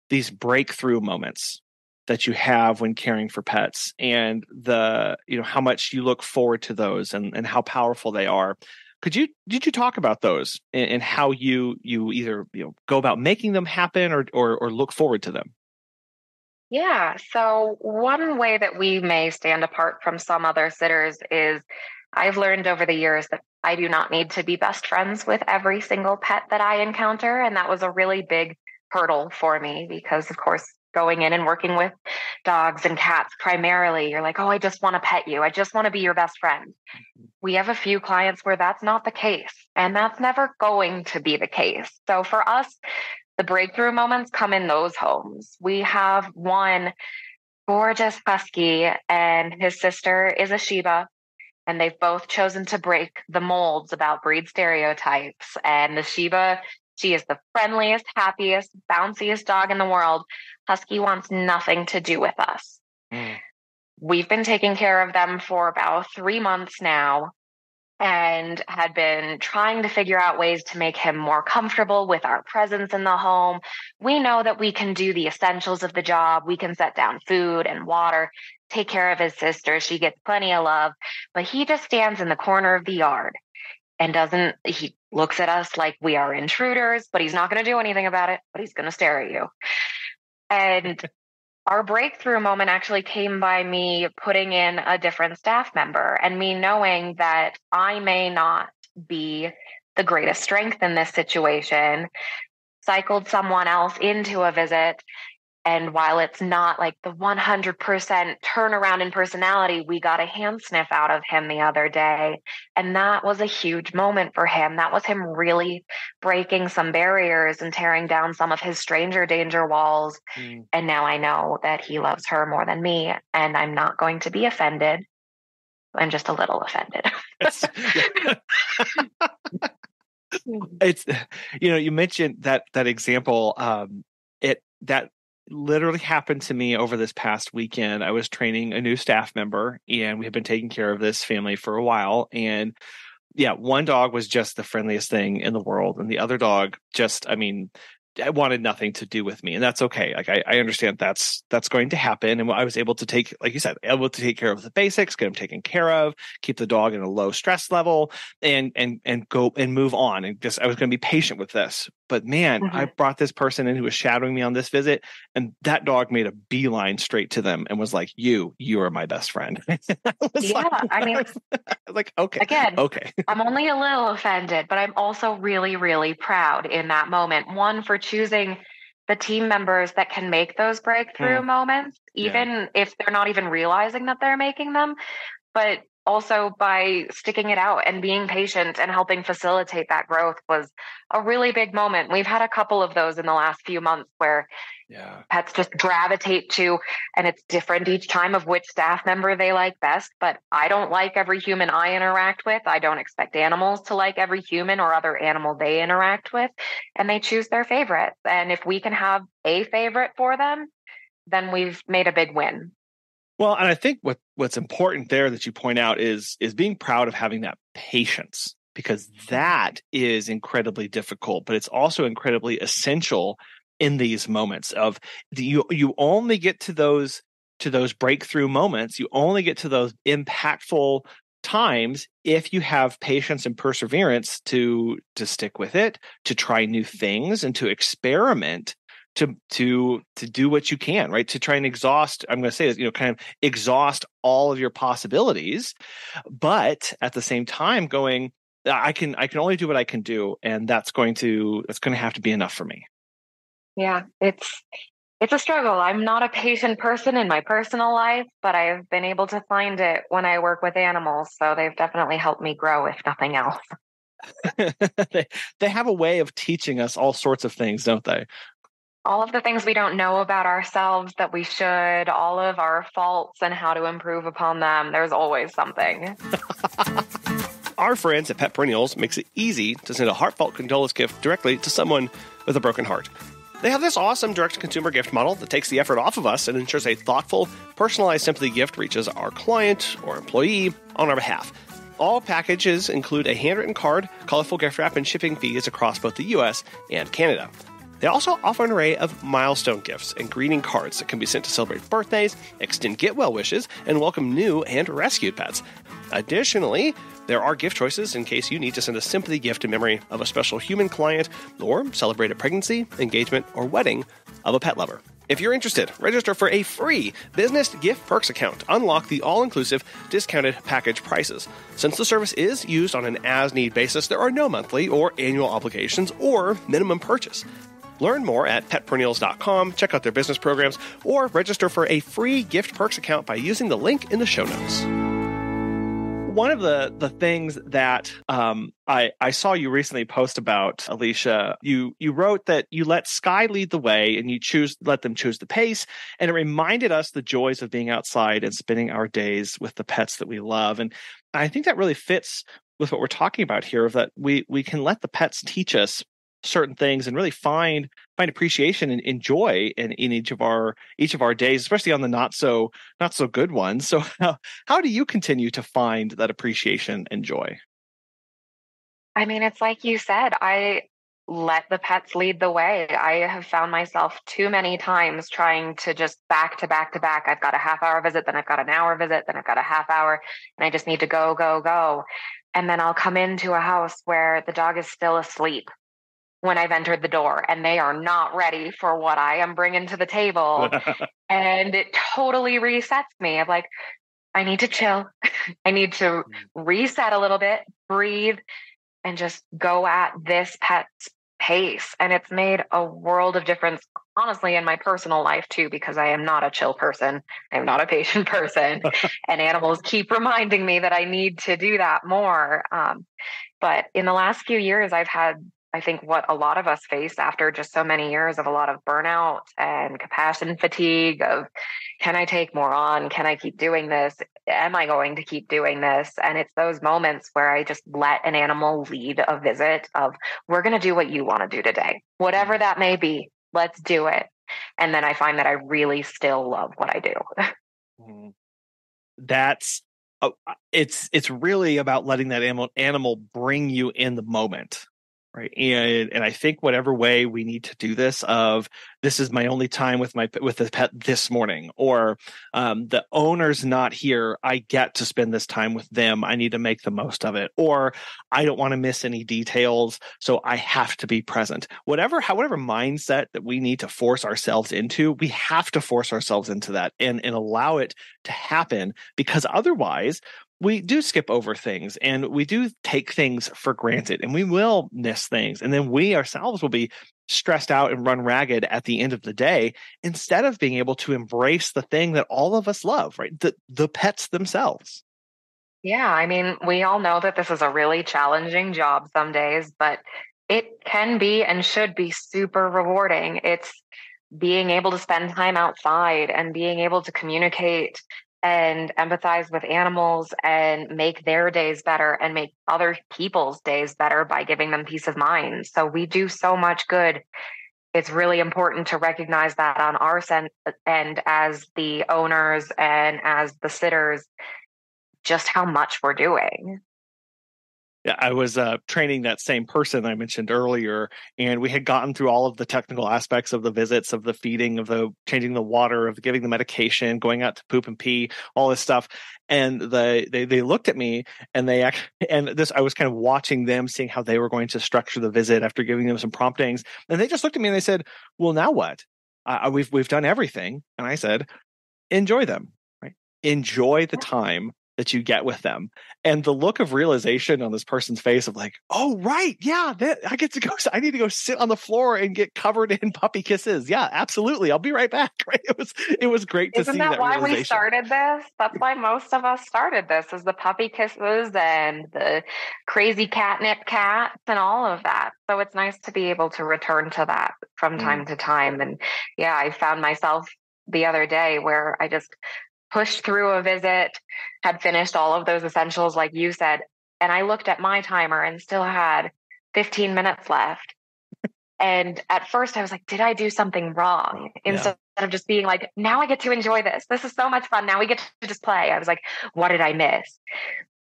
these breakthrough moments that you have when caring for pets and the you know how much you look forward to those and and how powerful they are could you did you talk about those and, and, how you you either you know go about making them happen or, or or look forward to them? Yeah. So one way that we may stand apart from some other sitters is I've learned over the years that I do not need to be best friends with every single pet that I encounter. And that was a really big hurdle for me because, of course, going in and working with dogs and cats primarily, you're like, oh, I just want to pet you. I just want to be your best friend. Mm-hmm. We have a few clients where that's not the case, and that's never going to be the case. So for us, the breakthrough moments come in those homes. We have one gorgeous husky, and his sister is a Shiba. And they've both chosen to break the molds about breed stereotypes. And the Shiba she is the friendliest, happiest, bounciest dog in the world. Husky wants nothing to do with us. Mm. We've been taking care of them for about three months now and had been trying to figure out ways to make him more comfortable with our presence in the home. We know that we can do the essentials of the job. We can set down food and water, take care of his sister. She gets plenty of love, but he just stands in the corner of the yard and doesn't he looks at us like we are intruders but he's not going to do anything about it but he's going to stare at you and our breakthrough moment actually came by me putting in a different staff member and me knowing that i may not be the greatest strength in this situation. Cycled someone else into a visit And while it's not like the 100% turnaround in personality, we got a hand sniff out of him the other day. And that was a huge moment for him. That was him really breaking some barriers and tearing down some of his stranger danger walls. Mm. And now I know that he loves her more than me. And I'm not going to be offended. I'm just a little offended. it's you know you mentioned that that example um it that literally happened to me over this past weekend. I was training a new staff member and we have been taking care of this family for a while. And yeah, one dog was just the friendliest thing in the world. And the other dog just, I mean, wanted nothing to do with me, and that's okay. Like I, I, understand that's that's going to happen, and I was able to take, like you said, able to take care of the basics, get them taken care of, keep the dog in a low stress level, and and and go and move on. And just I was going to be patient with this. But man, mm-hmm. I brought this person in who was shadowing me on this visit, and that dog made a beeline straight to them and was like, "You, you are my best friend." I yeah, like, I mean, like okay, again, okay. I'm only a little offended, but I'm also really, really proud in that moment. One for choosing the team members that can make those breakthrough mm. moments, even yeah. if they're not even realizing that they're making them. But also by sticking it out and being patient and helping facilitate that growth was a really big moment. We've had a couple of those in the last few months where yeah. pets just gravitate to, and it's different each time of which staff member they like best. But I don't like every human I interact with. I don't expect animals to like every human or other animal they interact with, and they choose their favorites. And if we can have a favorite for them, then we've made a big win. Well, and I think what what's important there that you point out is is being proud of having that patience because that is incredibly difficult, but it's also incredibly essential in these moments of you you only get to those to those breakthrough moments, you only get to those impactful times if you have patience and perseverance to to stick with it, to try new things and to experiment to to to do what you can right? To try and exhaust i'm going to say is you know kind of exhaust all of your possibilities but at the same time going i can i can only do what i can do and that's going to that's going to have to be enough for me. Yeah it's it's a struggle. I'm not a patient person in my personal life but i've been able to find it when i work with animals so they've definitely helped me grow if nothing else. They, they have a way of teaching us all sorts of things don't they all of the things we don't know about ourselves that we should, all of our faults and how to improve upon them. There's always something. our friends at Pet Perennials makes it easy to send a heartfelt condolence gift directly to someone with a broken heart. They have this awesome direct to consumer gift model that takes the effort off of us and ensures a thoughtful, personalized sympathy gift reaches our client or employee on our behalf. All packages include a handwritten card, colorful gift wrap, and shipping fees across both the US and Canada. They also offer an array of milestone gifts and greeting cards that can be sent to celebrate birthdays, extend get well wishes, and welcome new and rescued pets. Additionally, there are gift choices in case you need to send a sympathy gift in memory of a special human client or celebrate a pregnancy, engagement, or wedding of a pet lover. If you're interested, register for a free business gift perks account. Unlock the all inclusive discounted package prices. Since the service is used on an as need basis, there are no monthly or annual obligations or minimum purchase. Learn more at petperennials.com, check out their business programs, or register for a free gift perks account by using the link in the show notes. One of the the things that um, I I saw you recently post about Alisha, you you wrote that you let Sky lead the way and you choose let them choose the pace, and it reminded us the joys of being outside and spending our days with the pets that we love, and I think that really fits with what we're talking about here of that we we can let the pets teach us certain things and really find find appreciation and enjoy in, in each of our each of our days especially on the not so not so good ones. So how, how do you continue to find that appreciation and joy? I mean it's like you said i let the pets lead the way. I have found myself too many times trying to just back to back to back. I've got a half hour visit then i've got an hour visit then i've got a half hour and i just need to go go go. And then i'll come into a house where the dog is still asleep when I've entered the door and they are not ready for what I am bringing to the table. and it totally resets me of like, I need to chill. I need to mm. reset a little bit, breathe, and just go at this pet's pace. And it's made a world of difference honestly in my personal life too, because I am not a chill person. I am not a patient person. and animals keep reminding me that I need to do that more. Um, but in the last few years, I've had I think what a lot of us face after just so many years of a lot of burnout and compassion fatigue of can I take more on? Can I keep doing this? Am I going to keep doing this? And it's those moments where I just let an animal lead a visit of we're going to do what you want to do today. Whatever that may be, let's do it. And then I find that I really still love what I do. Mm-hmm. That's uh, it's it's really about letting that animal animal bring you in the moment right? And and i think whatever way we need to do this of this is my only time with my with the pet this morning or um, the owner's not here. I get to spend this time with them. I need to make the most of it or i don't want to miss any details so i have to be present. Whatever however mindset that we need to force ourselves into we have to force ourselves into that and and allow it to happen because otherwise we do skip over things and we do take things for granted and we will miss things. And then we ourselves will be stressed out and run ragged at the end of the day instead of being able to embrace the thing that all of us love, right? The, the pets themselves. Yeah. I mean, we all know that this is a really challenging job some days, but it can be and should be super rewarding. It's being able to spend time outside and being able to communicate and empathize with animals and make their days better and make other people's days better by giving them peace of mind. So we do so much good. It's really important to recognize that on our end as the owners and as the sitters, just how much we're doing. Yeah, I was uh, training that same person I mentioned earlier, and we had gotten through all of the technical aspects of the visits, of the feeding, of the changing the water, of giving the medication, going out to poop and pee, all this stuff. And the, they they looked at me, and they actually, and this I was kind of watching them, seeing how they were going to structure the visit after giving them some promptings, and they just looked at me and they said, "Well, now what? Uh, we've we've done everything," and I said, "Enjoy them." Right? Enjoy the time that you get with them. And the look of realization on this person's face of like oh right yeah that, i get to go i need to go sit on the floor and get covered in puppy kisses. Yeah absolutely i'll be right back right? It was it was great Isn't to see that, that why we started this? That's why most of us started this is the puppy kisses and the crazy catnip cats and all of that. So it's nice to be able to return to that from time mm. to time. And yeah i found myself the other day where I just pushed through a visit, had finished all of those essentials, like you said. And I looked at my timer and still had 15 minutes left. and at first I was like, did I do something wrong? Instead yeah. of just being like, now I get to enjoy this. This is so much fun. Now we get to just play. I was like, what did I miss?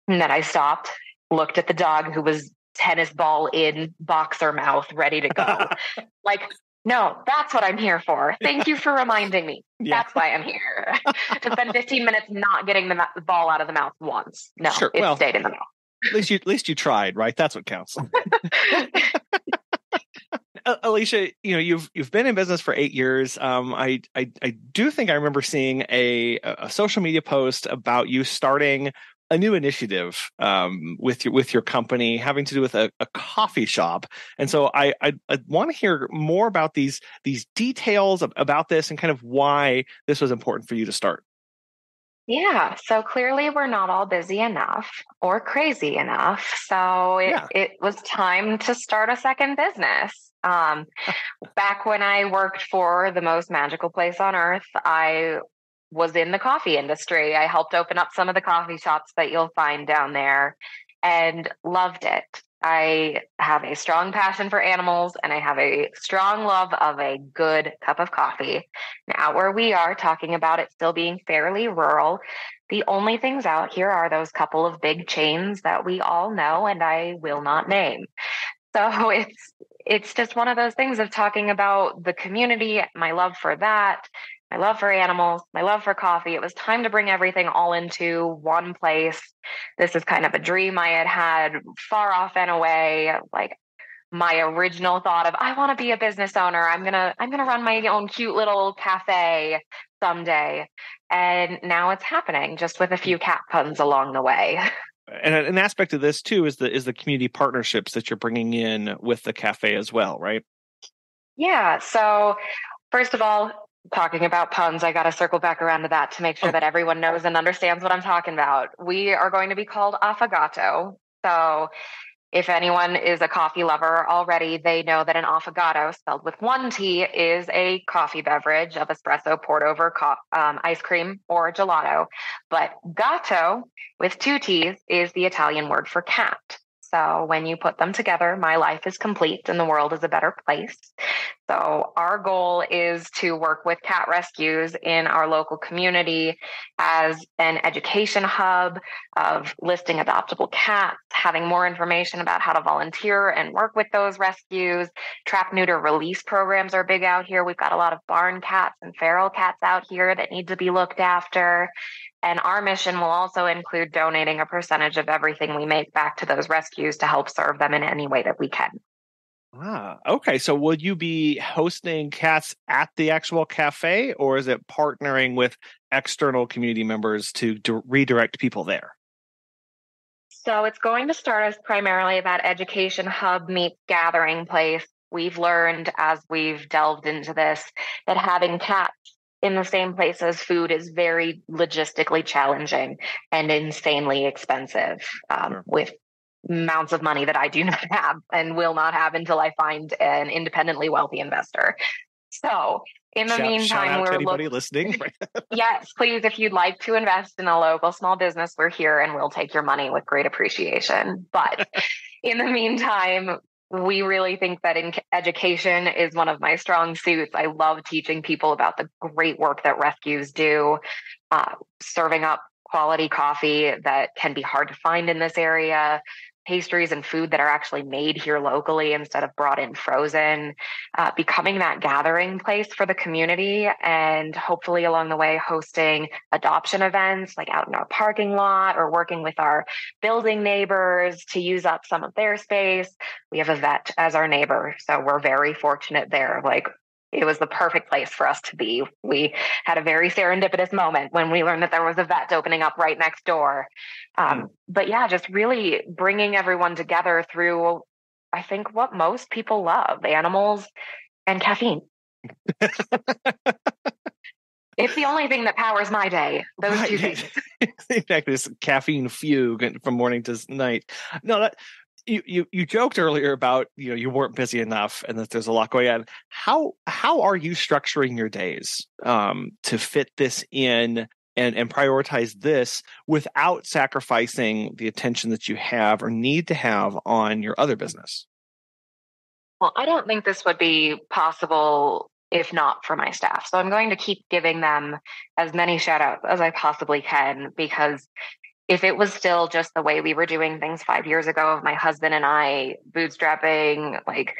And then I stopped, looked at the dog who was tennis ball in boxer mouth, ready to go. like, no, that's what I'm here for. Thank you for reminding me. Yeah. That's why I'm here. to spend 15 minutes not getting the, the, ball out of the mouth once. No, sure. it well, stayed in the mouth. At least you, at least you tried, right? That's what counts. Alisha, you know you've you've been in business for eight years. Um, I, I I do think I remember seeing a a social media post about you starting a new initiative um, with your with your company having to do with a, a coffee shop. And so i i, I want to hear more about these these details of, about this and kind of why this was important for you to start. Yeah so clearly we're not all busy enough or crazy enough so it, yeah. it was time to start a second business. Um, back when I worked for the most magical place on earth, I was in the coffee industry. I helped open up some of the coffee shops that you'll find down there and loved it. I have a strong passion for animals and I have a strong love of a good cup of coffee. Now, where we are talking about it still being fairly rural, the only things out here are those couple of big chains that we all know and I will not name. So it's it's just one of those things of talking about the community, my love for that, my love for animals, my love for coffee. It was time to bring everything all into one place. This is kind of a dream I had had far off and away. Like my original thought of I want to be a business owner. I'm going to I'm going to run my own cute little cafe someday. And now it's happening just with a few cat puns along the way. And an aspect of this too is the is the community partnerships that you're bringing in with the cafe as well, right? Yeah, so First of all, talking about puns, I got to circle back around to that to make sure oh. that everyone knows and understands what I'm talking about. We are going to be called Affogatto. So if anyone is a coffee lover already, they know that an affogato, spelled with one T, is a coffee beverage of espresso poured over co- um, ice cream or gelato. But gatto, with two T's, is the Italian word for cat. So when you put them together, my life is complete and the world is a better place. So our goal is to work with cat rescues in our local community as an education hub of listing adoptable cats, having more information about how to volunteer and work with those rescues. Trap neuter release programs are big out here. We've got a lot of barn cats and feral cats out here that need to be looked after. And our mission will also include donating a percentage of everything we make back to those rescues to help serve them in any way that we can. Ah, okay. So will you be hosting cats at the actual cafe or is it partnering with external community members to redirect people there? So it's going to start as primarily that education hub meet gathering place. We've learned as we've delved into this that having cats in the same place as food is very logistically challenging and insanely expensive um, sure. with amounts of money that I do not have and will not have until I find an independently wealthy investor. So in the shout, meantime, shout we're anybody listening. yes, please, if you'd like to invest in a local small business, we're here and we'll take your money with great appreciation. But in the meantime, we really think that in education is one of my strong suits. I love teaching people about the great work that rescues do, uh, serving up quality coffee that can be hard to find in this area, pastries and food that are actually made here locally instead of brought in frozen, uh, becoming that gathering place for the community, and hopefully along the way hosting adoption events like out in our parking lot or working with our building neighbors to use up some of their space. We have a vet as our neighbor, so we're very fortunate there. Like it was the perfect place for us to be. We had a very serendipitous moment when we learned that there was a vet opening up right next door. Um, mm. But yeah, just really bringing everyone together through, I think, what most people love animals and caffeine. it's the only thing that powers my day. Those right. two things. exactly. This caffeine fugue from morning to night. No, that you, you you joked earlier about you know you weren't busy enough and that there's a lot going on. How how are you structuring your days um, to fit this in and and prioritize this without sacrificing the attention that you have or need to have on your other business? Well i don't think this would be possible if not for my staff. So i'm going to keep giving them as many shout outs as i possibly can because if it was still just the way we were doing things five years ago of my husband and I bootstrapping, like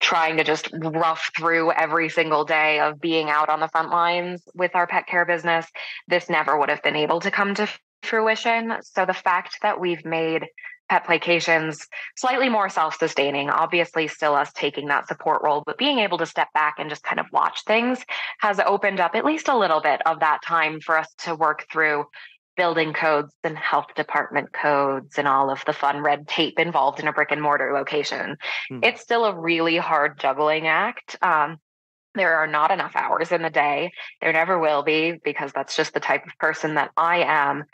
trying to just rough through every single day of being out on the front lines with our pet care business, this never would have been able to come to fruition. So the fact that we've made Pet Playcations slightly more self-sustaining obviously still us taking that support role but being able to step back and just kind of watch things has opened up at least a little bit of that time for us to work through building codes and health department codes and all of the fun red tape involved in a brick and mortar location. Hmm. It's still a really hard juggling act. Um, there are not enough hours in the day. There never will be because that's just the type of person that I am.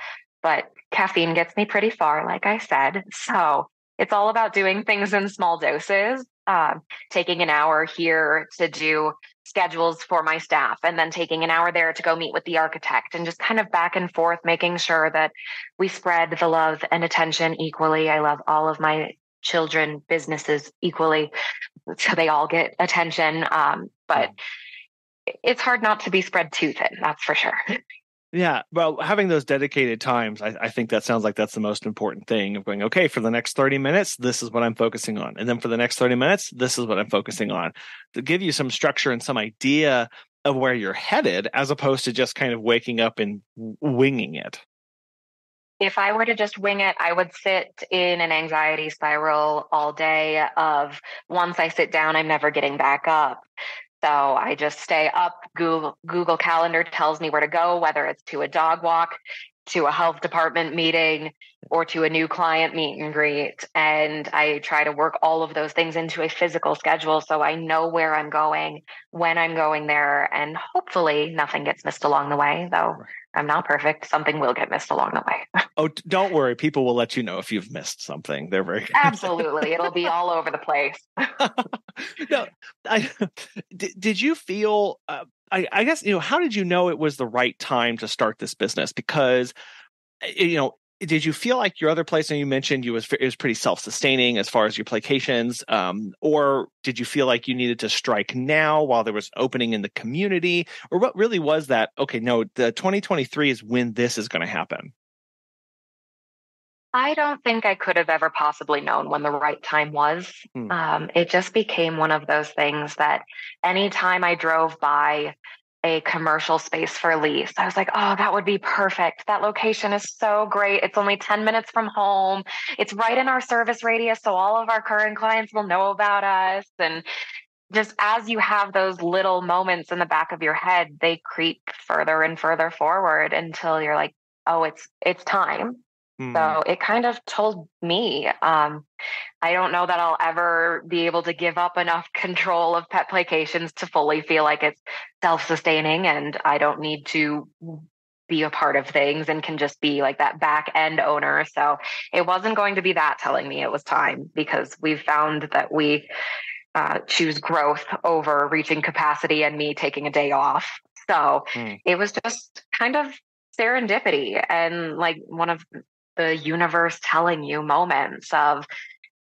But caffeine gets me pretty far, like I said. So it's all about doing things in small doses. Uh, taking an hour here to do schedules for my staff and then taking an hour there to go meet with the architect and just kind of back and forth making sure that we spread the love and attention equally. I love all of my children businesses equally so they all get attention um, but it's hard not to be spread too thin that's for sure Yeah, well, having those dedicated times, I, I, think that sounds like that's the most important thing of going, okay, for the next 30 minutes, this is what I'm focusing on. And then for the next 30 minutes, this is what I'm focusing on to give you some structure and some idea of where you're headed as opposed to just kind of waking up and winging it. If I were to just wing it, I would sit in an anxiety spiral all day of once I sit down, I'm never getting back up. So I just stay up. Google, Google Calendar tells me where to go, whether it's to a dog walk. To a health department meeting or to a new client meet and greet. And I try to work all of those things into a physical schedule so I know where I'm going, when I'm going there, and hopefully nothing gets missed along the way, though. I'm not perfect. Something will get missed along the way. oh, don't worry. People will let you know if you've missed something. They're very absolutely. It'll be all over the place. no, I, did, did you feel? Uh, I, I guess you know. How did you know it was the right time to start this business? Because eh, you know did you feel like your other place and you mentioned you was it was pretty self-sustaining as far as your Playcations um, or did you feel like you needed to strike now while there was opening in the community or what really was that okay no the 2023 is when this is going to happen I don't think I could have ever possibly known when the right time was. Hmm. Um, it just became one of those things that anytime I drove by a commercial space for lease. I was like, oh, that would be perfect. That location is so great. It's only 10 minutes from home. It's right in our service radius. So all of our current clients will know about us. And just as you have those little moments in the back of your head, they creep further and further forward until you're like, oh, it's it's time. Mm. So it kind of told me, um, I don't know that I'll ever be able to give up enough control of Pet Playcations to fully feel like it's self sustaining and I don't need to be a part of things and can just be like that back end owner. So it wasn't going to be that telling me it was time because we've found that we uh, choose growth over reaching capacity and me taking a day off. So mm. it was just kind of serendipity and like one of the universe telling you moments of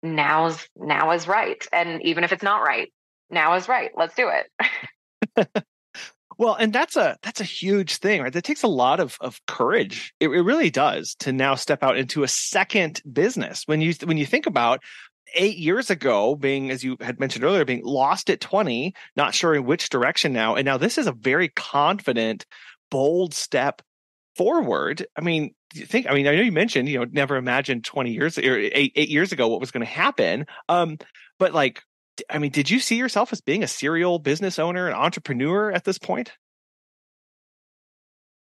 now's now is right and even if it's not right now is right let's do it. Well and that's a that's a huge thing right? That takes a lot of of courage. It, it really does to now step out into a second business. When you when you think about eight years ago, being as you had mentioned earlier, being lost at 20, not sure in which direction now. And now this is a very confident, bold step forward. I mean, you think? I mean, I know you mentioned you know never imagined twenty years or eight eight years ago what was going to happen. Um, but like, I mean, did you see yourself as being a serial business owner, an entrepreneur at this point?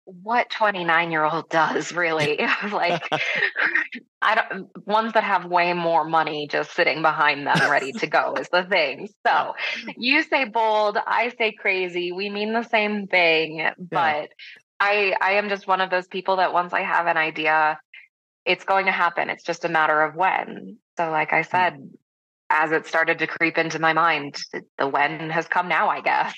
What 29 year old does really like I don't ones that have way more money just sitting behind them ready to go is the thing. So you say bold, I say crazy. We mean the same thing, but I I am just one of those people that once I have an idea, it's going to happen. It's just a matter of when. So like I said, mm. as it started to creep into my mind, the when has come now, I guess.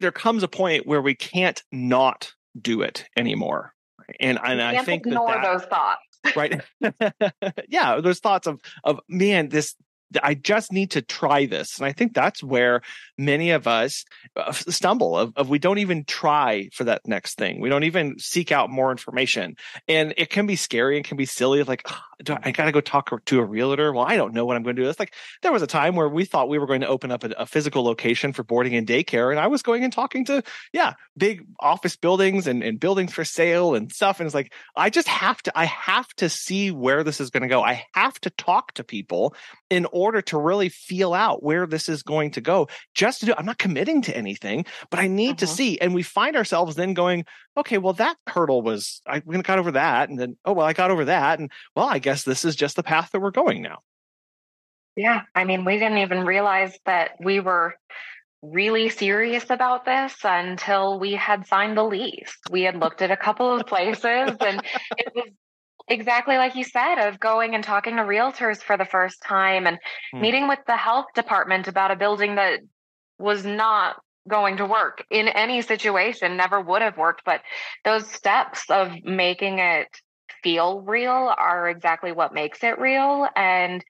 There comes a point where we can't not do it anymore. And and I think ignore that, that, those thoughts. right. yeah, those thoughts of of man, this I just need to try this. And I think that's where many of us uh, stumble of, of, we don't even try for that next thing. We don't even seek out more information. And it can be scary and can be silly. Like, I got to go talk to a realtor. Well, I don't know what I'm going to do. It's like there was a time where we thought we were going to open up a, a physical location for boarding and daycare. And I was going and talking to, yeah, big office buildings and, and buildings for sale and stuff. And it's like, I just have to, I have to see where this is going to go. I have to talk to people in order to really feel out where this is going to go. Just to do, I'm not committing to anything, but I need uh-huh. to see. And we find ourselves then going, okay, well, that hurdle was, I got over that. And then, oh, well, I got over that. And well, I guess this is just the path that we're going now. Yeah. I mean, we didn't even realize that we were really serious about this until we had signed the lease. We had looked at a couple of places and it was exactly like you said of going and talking to realtors for the first time and hmm. meeting with the health department about a building that was not going to work in any situation never would have worked but those steps of making it feel real are exactly what makes it real and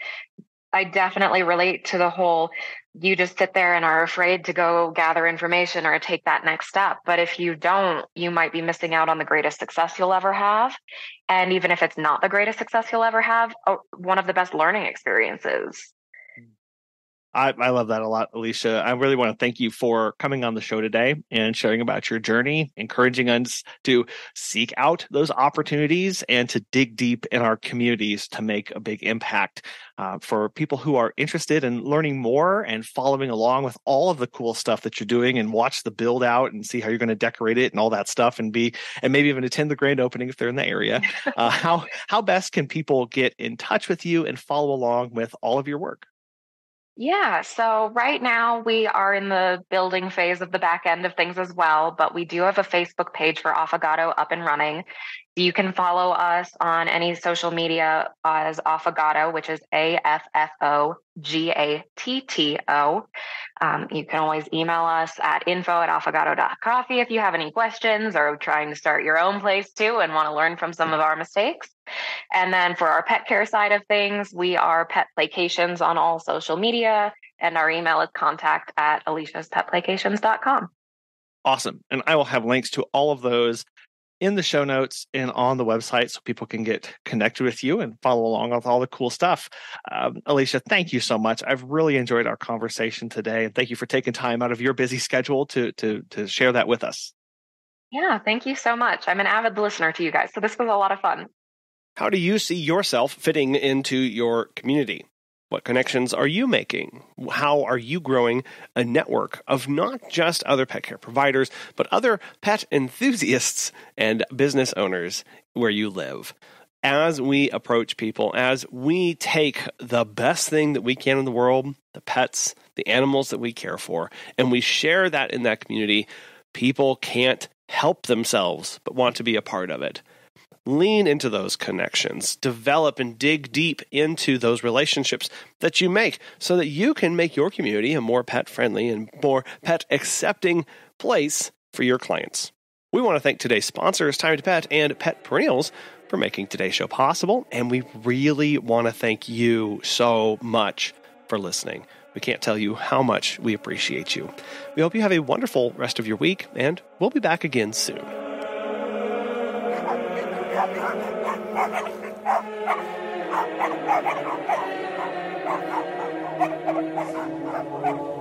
I definitely relate to the whole you just sit there and are afraid to go gather information or take that next step. But if you don't, you might be missing out on the greatest success you'll ever have. And even if it's not the greatest success you'll ever have, uh, one of the best learning experiences. I, I love that a lot, Alisha. I really want to thank you for coming on the show today and sharing about your journey, encouraging us to seek out those opportunities and to dig deep in our communities to make a big impact uh, for people who are interested in learning more and following along with all of the cool stuff that you're doing and watch the build out and see how you're going to decorate it and all that stuff and be and maybe even attend the grand opening if they're in the area. Uh, how how best can people get in touch with you and follow along with all of your work? Yeah, so right now we are in the building phase of the back end of things as well, but we do have a Facebook page for Affogatto up and running. You can follow us on any social media as Affogatto, which is A F F O G A T T O. Um, you can always email us at info at affogato.coffee if you have any questions or trying to start your own place too and want to learn from some of our mistakes. And then for our pet care side of things, we are Pet Playcations on all social media, and our email is contact at alishaspetplaycations.com. Awesome. And I will have links to all of those in the show notes and on the website so people can get connected with you and follow along with all the cool stuff. Um, Alisha, thank you so much. I've really enjoyed our conversation today, and thank you for taking time out of your busy schedule to to to share that with us. Yeah, thank you so much. I'm an avid listener to you guys, so this was a lot of fun. How do you see yourself fitting into your community? What connections are you making? How are you growing a network of not just other pet care providers, but other pet enthusiasts and business owners where you live? As we approach people, as we take the best thing that we can in the world, the pets, the animals that we care for, and we share that in that community, people can't help themselves but want to be a part of it lean into those connections, develop and dig deep into those relationships that you make so that you can make your community a more pet friendly and more pet accepting place for your clients. We want to thank today's sponsors, Time to Pet and Pet Perennials, for making today's show possible. And we really want to thank you so much for listening. We can't tell you how much we appreciate you. We hope you have a wonderful rest of your week, and we'll be back again soon. Thank you.